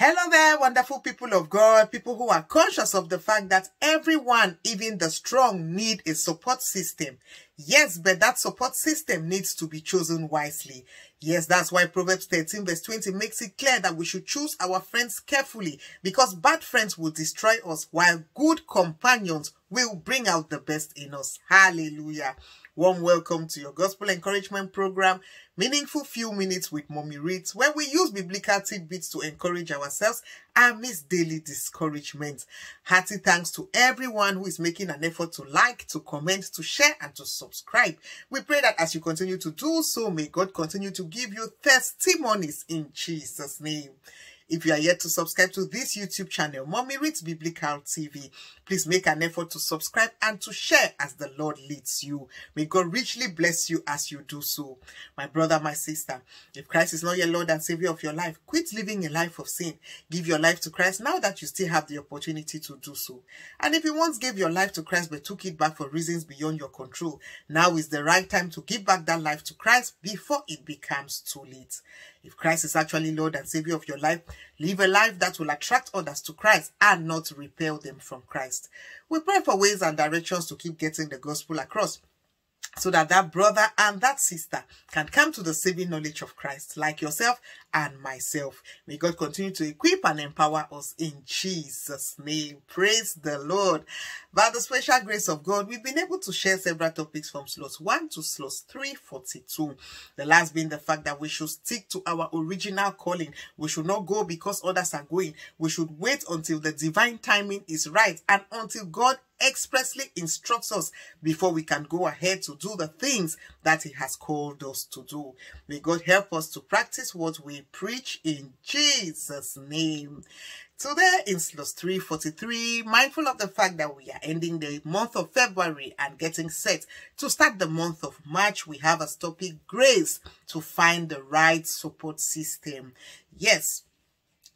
Hello there, wonderful people of God, people who are conscious of the fact that everyone, even the strong, need a support system. Yes, but that support system needs to be chosen wisely. Yes, that's why Proverbs 13 verse 20 makes it clear that we should choose our friends carefully because bad friends will destroy us while good companions will bring out the best in us. Hallelujah. Warm welcome to your gospel encouragement program, Meaningful Few Minutes with Mummy Ritz, where we use biblical tidbits to encourage ourselves amidst daily discouragement. Hearty thanks to everyone who is making an effort to like, to comment, to share, and to subscribe. We pray that as you continue to do so, may God continue to give you testimonies in Jesus' name. If you are yet to subscribe to this YouTube channel, Mummy Ritz Biblical TV, please make an effort to subscribe and to share as the Lord leads you. May God richly bless you as you do so. My brother, my sister, if Christ is not your Lord and Savior of your life, quit living a life of sin. Give your life to Christ now that you still have the opportunity to do so. And if you once gave your life to Christ but took it back for reasons beyond your control, now is the right time to give back that life to Christ before it becomes too late. If Christ is actually Lord and Savior of your life, live a life that will attract others to Christ and not repel them from Christ. We pray for ways and directions to keep getting the gospel across so that that brother and that sister can come to the saving knowledge of Christ like yourself and myself. May God continue to equip and empower us in Jesus' name. Praise the Lord. By the special grace of God, we've been able to share several topics from slots 1 to slots 342. The last being the fact that we should stick to our original calling. We should not go because others are going. We should wait until the divine timing is right and until God expressly instructs us before we can go ahead to do the things that he has called us to do. May God help us to practice what we preach in Jesus' name. Today in Slots 343, mindful of the fact that we are ending the month of February and getting set to start the month of March, we have a topic, grace, to find the right support system. Yes,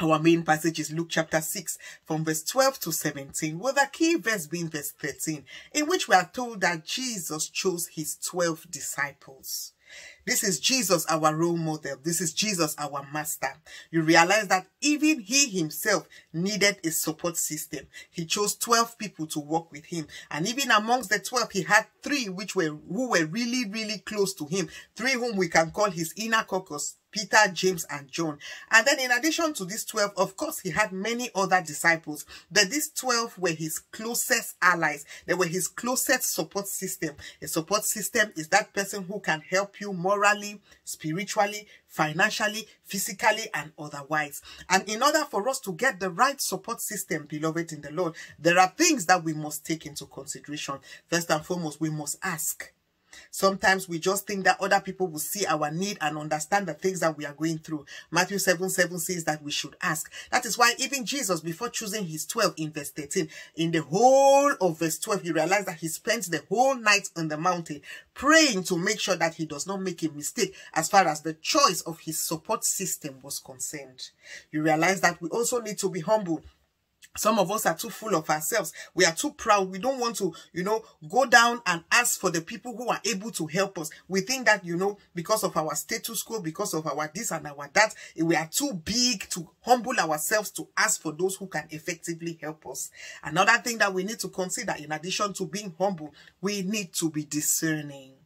our main passage is Luke chapter 6 from verse 12 to 17 with a key verse being verse 13 in which we are told that Jesus chose his 12 disciples. This is Jesus, our role model. This is Jesus, our master. You realize that even he himself needed a support system. He chose 12 people to work with him. And even amongst the 12, he had three which were who were really, really close to him. Three whom we can call his inner caucus, Peter, James, and John. And then in addition to these 12, of course, he had many other disciples. But these 12 were his closest allies. They were his closest support system. A support system is that person who can help you morally, spiritually, financially, physically, and otherwise. And in order for us to get the right support system, beloved in the Lord, there are things that we must take into consideration. First and foremost, we must ask. Sometimes we just think that other people will see our need and understand the things that we are going through. Matthew 7, 7 says that we should ask. That is why even Jesus, before choosing his 12 in verse 13, in the whole of verse 12, he realized that he spent the whole night on the mountain praying to make sure that he does not make a mistake as far as the choice of his support system was concerned. You realize that we also need to be humble some of us are too full of ourselves. We are too proud. We don't want to, you know, go down and ask for the people who are able to help us. We think that, you know, because of our status quo, because of our this and our that, we are too big to humble ourselves to ask for those who can effectively help us. Another thing that we need to consider, in addition to being humble, we need to be discerning.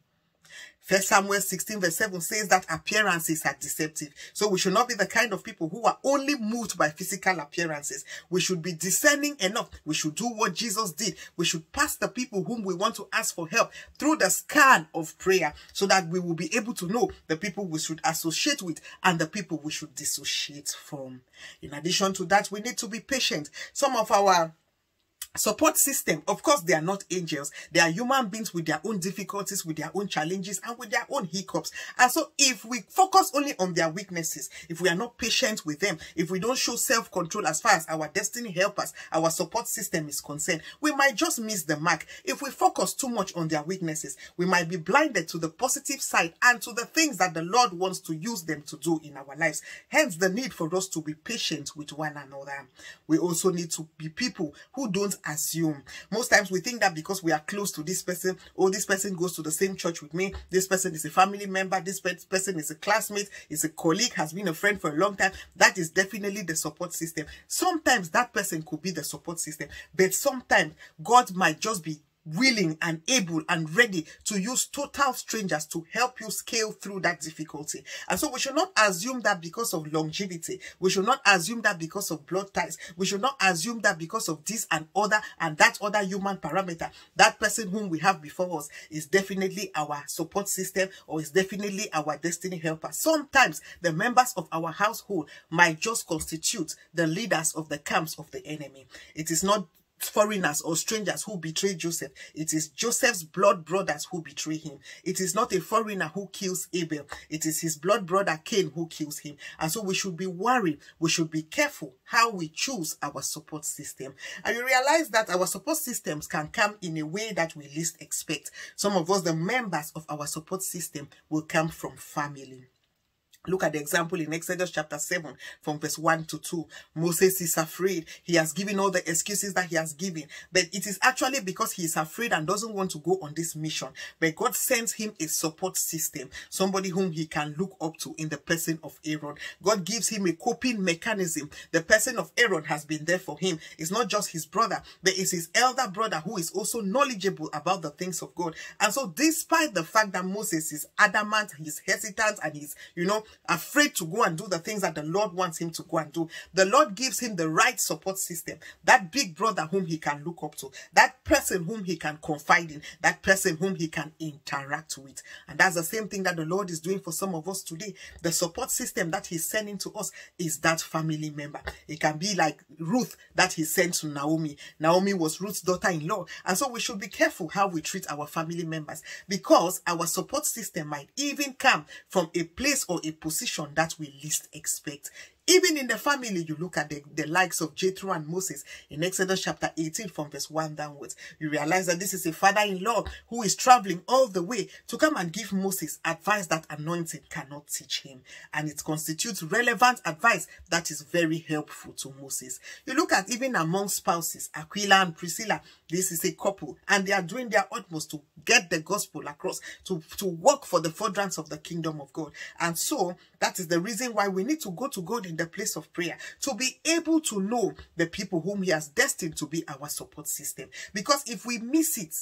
First Samuel 16 verse 7 says that appearances are deceptive. So we should not be the kind of people who are only moved by physical appearances. We should be discerning enough. We should do what Jesus did. We should pass the people whom we want to ask for help through the scan of prayer so that we will be able to know the people we should associate with and the people we should dissociate from. In addition to that, we need to be patient. Some of our support system of course they are not angels. They are human beings with their own difficulties with their own challenges and with their own hiccups. And so if we focus only on their weaknesses if we are not patient with them if we don't show self-control as far as our destiny helpers our support system is concerned we might just miss the mark. If we focus too much on their weaknesses we might be blinded to the positive side and to the things that the lord wants to use them to do in our lives. Hence the need for us to be patient with one another. We also need to be people who don't assume. Most times we think that because we are close to this person, or oh, this person goes to the same church with me, this person is a family member, this person is a classmate, is a colleague, has been a friend for a long time, that is definitely the support system. Sometimes that person could be the support system, but sometimes God might just be willing and able and ready to use total strangers to help you scale through that difficulty. And so we should not assume that because of longevity. We should not assume that because of blood ties. We should not assume that because of this and other and that other human parameter. That person whom we have before us is definitely our support system or is definitely our destiny helper. Sometimes the members of our household might just constitute the leaders of the camps of the enemy. It is not foreigners or strangers who betray Joseph. It is Joseph's blood brothers who betray him. It is not a foreigner who kills Abel. It is his blood brother Cain who kills him. And so we should be worried. We should be careful how we choose our support system. And you realize that our support systems can come in a way that we least expect. Some of us, the members of our support system, will come from family. Look at the example in Exodus chapter 7 from verse 1 to 2. Moses is afraid. He has given all the excuses that he has given. But it is actually because he is afraid and doesn't want to go on this mission. But God sends him a support system. Somebody whom he can look up to in the person of Aaron. God gives him a coping mechanism. The person of Aaron has been there for him. It's not just his brother. But it's his elder brother who is also knowledgeable about the things of God. And so despite the fact that Moses is adamant, he's hesitant and he's, you know, afraid to go and do the things that the Lord wants him to go and do. The Lord gives him the right support system. That big brother whom he can look up to. That person whom he can confide in. That person whom he can interact with. And that's the same thing that the Lord is doing for some of us today. The support system that he's sending to us is that family member. It can be like Ruth that he sent to Naomi. Naomi was Ruth's daughter-in-law. And so we should be careful how we treat our family members because our support system might even come from a place or a position that we least expect. Even in the family, you look at the, the likes of Jethro and Moses in Exodus chapter 18 from verse 1 downwards. You realize that this is a father-in-law who is traveling all the way to come and give Moses advice that anointing cannot teach him. And it constitutes relevant advice that is very helpful to Moses. You look at even among spouses, Aquila and Priscilla, this is a couple and they are doing their utmost to get the gospel across, to, to work for the furtherance of the kingdom of God. And so that is the reason why we need to go to God in the place of prayer to be able to know the people whom he has destined to be our support system. Because if we miss it,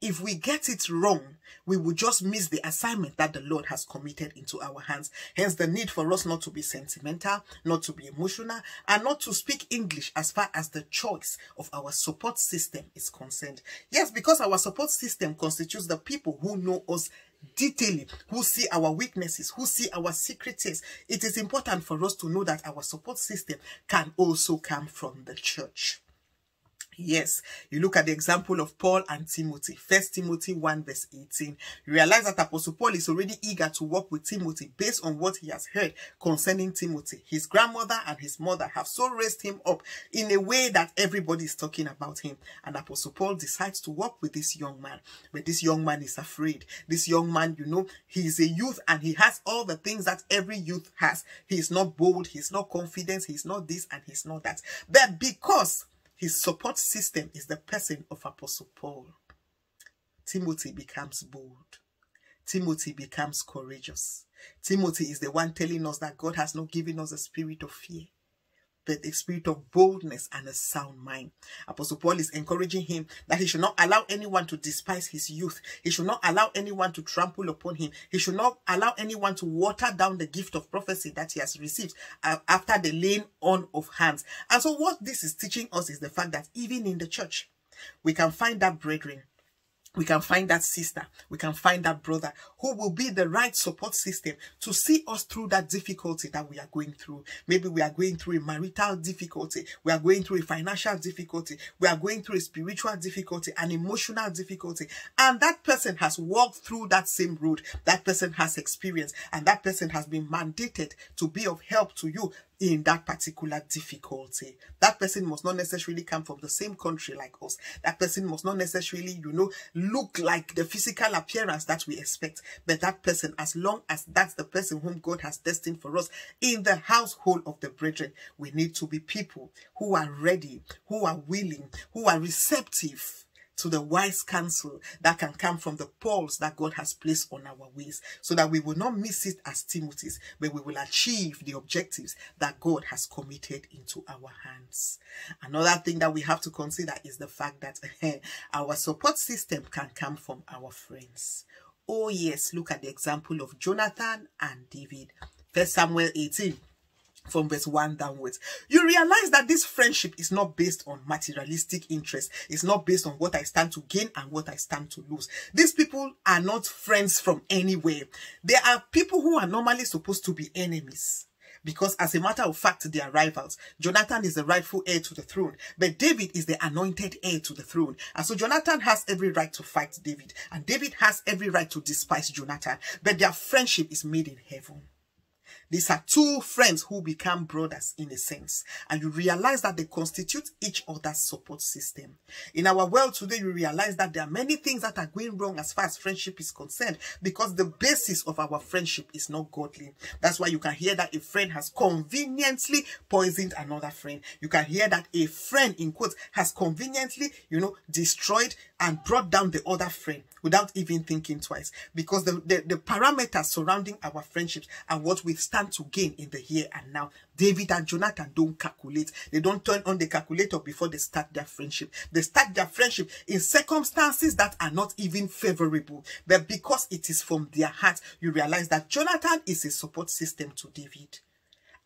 if we get it wrong, we will just miss the assignment that the Lord has committed into our hands. Hence the need for us not to be sentimental, not to be emotional, and not to speak English as far as the choice of our support system is concerned. Yes, because our support system constitutes the people who know us detailing, who see our weaknesses, who see our secrets. It is important for us to know that our support system can also come from the church. Yes, you look at the example of Paul and Timothy. First Timothy 1 verse 18. You realize that Apostle Paul is already eager to work with Timothy based on what he has heard concerning Timothy. His grandmother and his mother have so raised him up in a way that everybody is talking about him. And Apostle Paul decides to work with this young man. But this young man is afraid. This young man, you know, he is a youth and he has all the things that every youth has. He is not bold. He's not confident. He's not this and he's not that. But because his support system is the person of Apostle Paul. Timothy becomes bold. Timothy becomes courageous. Timothy is the one telling us that God has not given us a spirit of fear, a spirit of boldness and a sound mind. Apostle Paul is encouraging him that he should not allow anyone to despise his youth. He should not allow anyone to trample upon him. He should not allow anyone to water down the gift of prophecy that he has received uh, after the laying on of hands. And so what this is teaching us is the fact that even in the church, we can find that brethren we can find that sister, we can find that brother who will be the right support system to see us through that difficulty that we are going through. Maybe we are going through a marital difficulty, we are going through a financial difficulty, we are going through a spiritual difficulty, an emotional difficulty, and that person has walked through that same road. That person has experience, and that person has been mandated to be of help to you in that particular difficulty. That person must not necessarily come from the same country like us. That person must not necessarily, you know, look like the physical appearance that we expect. But that person, as long as that's the person whom God has destined for us in the household of the brethren, we need to be people who are ready, who are willing, who are receptive to the wise counsel that can come from the pulse that God has placed on our ways so that we will not miss it as Timothy's, but we will achieve the objectives that God has committed into our hands. Another thing that we have to consider is the fact that eh, our support system can come from our friends. Oh yes, look at the example of Jonathan and David. First Samuel 18 from verse 1 downwards. You realize that this friendship is not based on materialistic interest. It's not based on what I stand to gain and what I stand to lose. These people are not friends from anywhere. They are people who are normally supposed to be enemies. Because as a matter of fact, they are rivals. Jonathan is the rightful heir to the throne, but David is the anointed heir to the throne. And so Jonathan has every right to fight David, and David has every right to despise Jonathan. But their friendship is made in heaven. These are two friends who become brothers in a sense. And you realize that they constitute each other's support system. In our world today, you realize that there are many things that are going wrong as far as friendship is concerned because the basis of our friendship is not godly. That's why you can hear that a friend has conveniently poisoned another friend. You can hear that a friend, in quotes, has conveniently, you know, destroyed and brought down the other friend without even thinking twice because the, the, the parameters surrounding our friendships are what we to gain in the here and now. David and Jonathan don't calculate. They don't turn on the calculator before they start their friendship. They start their friendship in circumstances that are not even favorable. But because it is from their heart, you realize that Jonathan is a support system to David.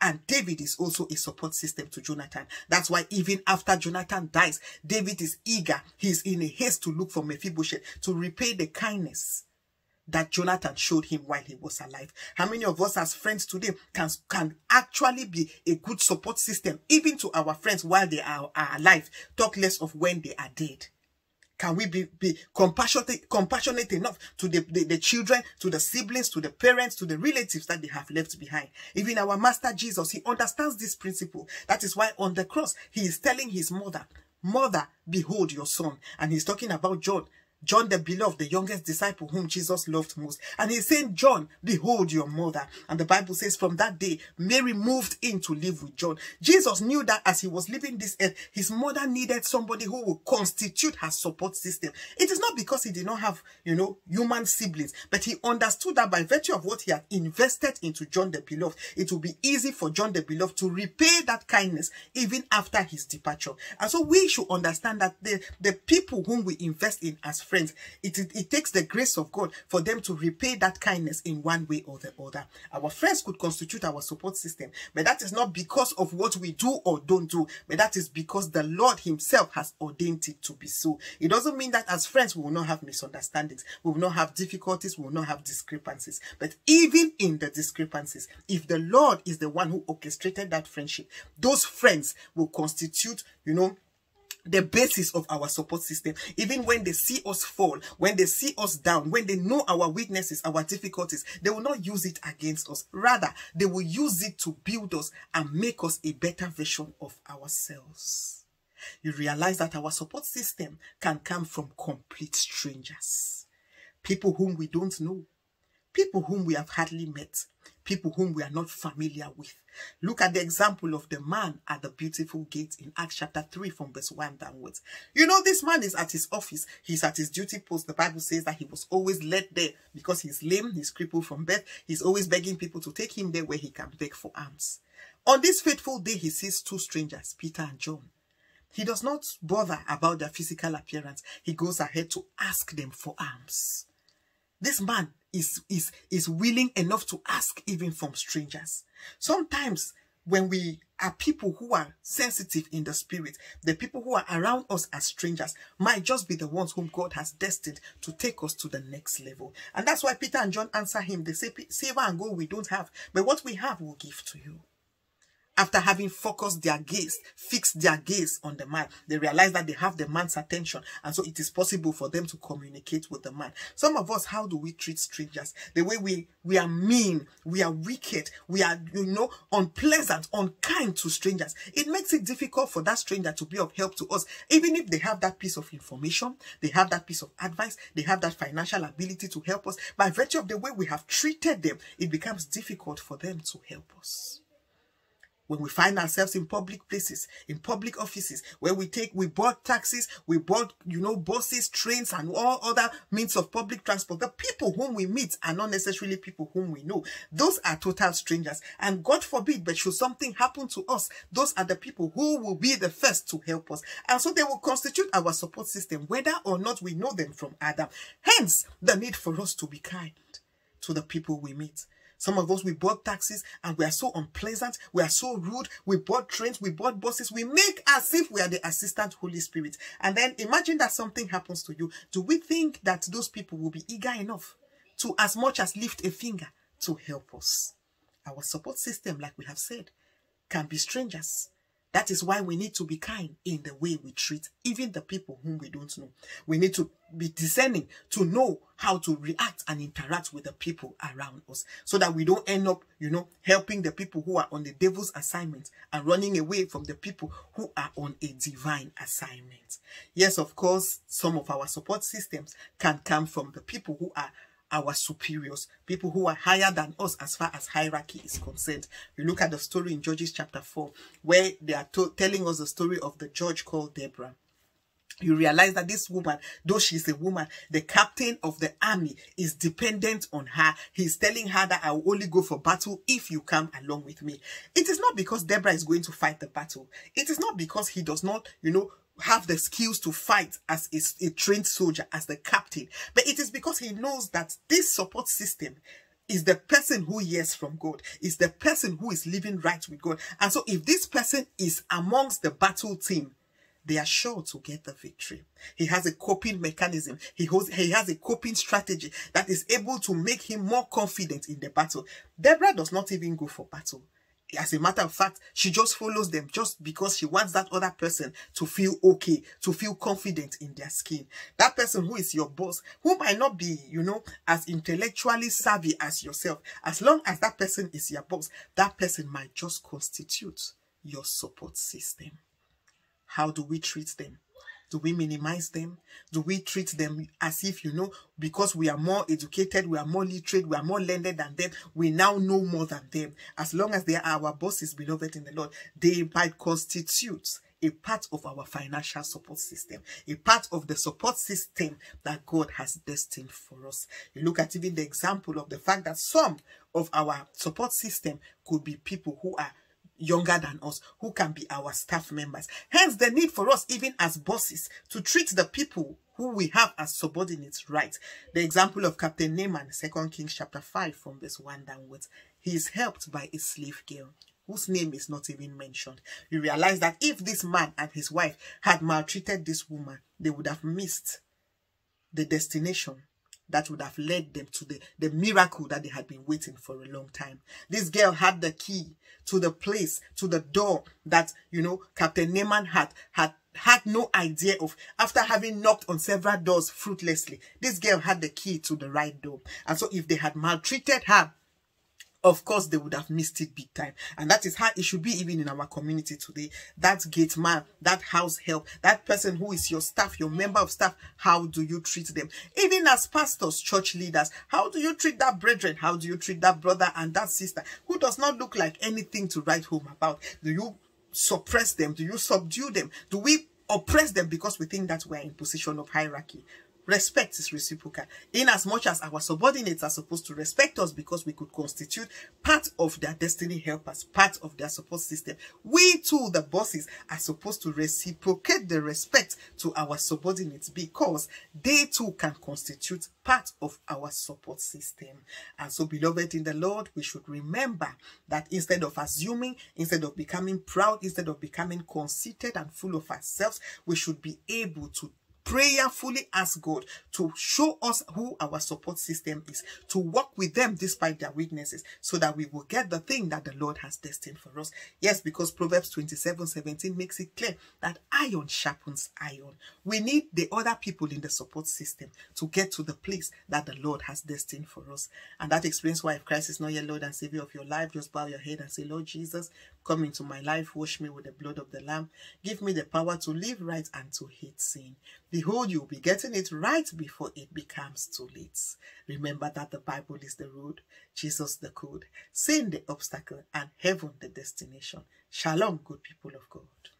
And David is also a support system to Jonathan. That's why even after Jonathan dies, David is eager. He's in a haste to look for Mephibosheth to repay the kindness that Jonathan showed him while he was alive. How many of us as friends today can, can actually be a good support system even to our friends while they are, are alive? Talk less of when they are dead. Can we be, be compassionate, compassionate enough to the, the, the, children, to the siblings, to the parents, to the relatives that they have left behind? Even our Master Jesus, he understands this principle. That is why on the cross, he is telling his mother, Mother, behold your son. And he's talking about John. John the beloved, the youngest disciple whom Jesus loved most. And he's saying, John, behold your mother. And the Bible says from that day, Mary moved in to live with John. Jesus knew that as he was leaving this earth, his mother needed somebody who would constitute her support system. It is not because he did not have, you know, human siblings, but he understood that by virtue of what he had invested into John the beloved, it will be easy for John the beloved to repay that kindness even after his departure. And so we should understand that the, the people whom we invest in as friends. It, it, it takes the grace of God for them to repay that kindness in one way or the other. Our friends could constitute our support system, but that is not because of what we do or don't do, but that is because the Lord himself has ordained it to be so. It doesn't mean that as friends we will not have misunderstandings, we will not have difficulties, we will not have discrepancies. But even in the discrepancies, if the Lord is the one who orchestrated that friendship, those friends will constitute, you know, the basis of our support system. Even when they see us fall, when they see us down, when they know our weaknesses, our difficulties, they will not use it against us. Rather, they will use it to build us and make us a better version of ourselves. You realize that our support system can come from complete strangers. People whom we don't know. People whom we have hardly met people whom we are not familiar with. Look at the example of the man at the beautiful gate in Acts chapter 3 from verse 1 downwards. You know, this man is at his office. He's at his duty post. The Bible says that he was always led there because he's lame, he's crippled from birth. He's always begging people to take him there where he can beg for alms. On this fateful day, he sees two strangers, Peter and John. He does not bother about their physical appearance. He goes ahead to ask them for alms. This man is, is, is willing enough to ask even from strangers. Sometimes when we are people who are sensitive in the spirit, the people who are around us as strangers might just be the ones whom God has destined to take us to the next level. And that's why Peter and John answer him. They say, silver and gold we don't have, but what we have we'll give to you. After having focused their gaze, fixed their gaze on the man, they realize that they have the man's attention. And so it is possible for them to communicate with the man. Some of us, how do we treat strangers? The way we, we are mean, we are wicked, we are, you know, unpleasant, unkind to strangers. It makes it difficult for that stranger to be of help to us. Even if they have that piece of information, they have that piece of advice, they have that financial ability to help us. By virtue of the way we have treated them, it becomes difficult for them to help us when we find ourselves in public places, in public offices, where we take, we board taxis, we board, you know, buses, trains, and all other means of public transport. The people whom we meet are not necessarily people whom we know. Those are total strangers. And God forbid, but should something happen to us, those are the people who will be the first to help us. And so they will constitute our support system, whether or not we know them from Adam. Hence, the need for us to be kind to the people we meet. Some of us, we bought taxis and we are so unpleasant. We are so rude. We bought trains. We bought buses. We make as if we are the assistant Holy Spirit. And then imagine that something happens to you. Do we think that those people will be eager enough to as much as lift a finger to help us? Our support system, like we have said, can be strangers that is why we need to be kind in the way we treat even the people whom we don't know. We need to be discerning to know how to react and interact with the people around us so that we don't end up, you know, helping the people who are on the devil's assignment and running away from the people who are on a divine assignment. Yes, of course, some of our support systems can come from the people who are our superiors, people who are higher than us as far as hierarchy is concerned. We look at the story in Judges chapter 4, where they are telling us the story of the judge called Deborah. You realize that this woman, though she's a woman, the captain of the army is dependent on her. He's telling her that I will only go for battle if you come along with me. It is not because Deborah is going to fight the battle. It is not because he does not, you know, have the skills to fight as a, a trained soldier, as the captain. But it is because he knows that this support system is the person who hears from God, is the person who is living right with God. And so if this person is amongst the battle team, they are sure to get the victory. He has a coping mechanism. He has, he has a coping strategy that is able to make him more confident in the battle. Deborah does not even go for battle as a matter of fact, she just follows them just because she wants that other person to feel okay, to feel confident in their skin. That person who is your boss, who might not be, you know, as intellectually savvy as yourself, as long as that person is your boss, that person might just constitute your support system. How do we treat them? Do we minimize them? Do we treat them as if, you know, because we are more educated, we are more literate, we are more learned than them, we now know more than them. As long as they are our bosses, beloved in the Lord, they might constitute a part of our financial support system, a part of the support system that God has destined for us. You look at even the example of the fact that some of our support system could be people who are younger than us who can be our staff members. Hence the need for us, even as bosses, to treat the people who we have as subordinates right. The example of Captain Naaman, 2 Kings chapter 5 from verse 1 downwards. He is helped by a slave girl whose name is not even mentioned. You realize that if this man and his wife had maltreated this woman, they would have missed the destination that would have led them to the, the miracle that they had been waiting for a long time. This girl had the key to the place, to the door that, you know, Captain Naaman had, had had no idea of after having knocked on several doors fruitlessly. This girl had the key to the right door. And so if they had maltreated her of course they would have missed it big time. And that is how it should be even in our community today. That gate man that house help that person who is your staff your member of staff how do you treat them? Even as pastors church leaders how do you treat that brethren? How do you treat that brother and that sister who does not look like anything to write home about? Do you suppress them? Do you subdue them? Do we oppress them because we think that we're in position of hierarchy Respect is reciprocal. In as much as our subordinates are supposed to respect us because we could constitute part of their destiny helpers, part of their support system. We too, the bosses, are supposed to reciprocate the respect to our subordinates because they too can constitute part of our support system. And so, beloved in the Lord, we should remember that instead of assuming, instead of becoming proud, instead of becoming conceited and full of ourselves, we should be able to prayerfully ask God to show us who our support system is, to work with them despite their weaknesses, so that we will get the thing that the Lord has destined for us. Yes, because Proverbs 27 17 makes it clear that iron sharpens iron. We need the other people in the support system to get to the place that the Lord has destined for us. And that explains why if Christ is not your Lord and Savior of your life, just bow your head and say, Lord Jesus, come into my life, wash me with the blood of the Lamb, give me the power to live right and to hate sin. Behold, you'll be getting it right before it becomes too late. Remember that the Bible is the road, Jesus the code, sin the obstacle, and heaven the destination. Shalom, good people of God.